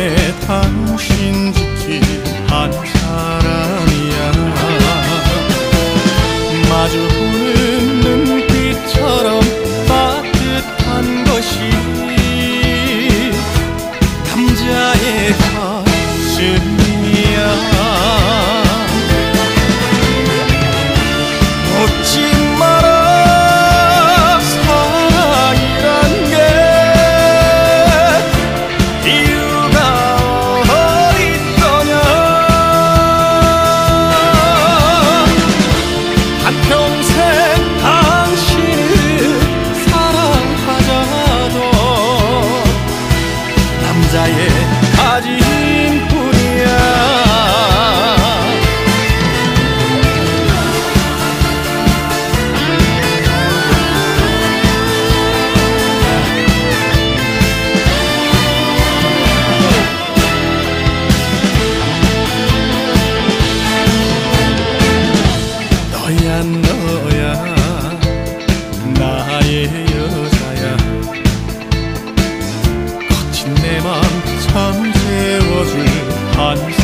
밤에 당신 남자의 다짐 on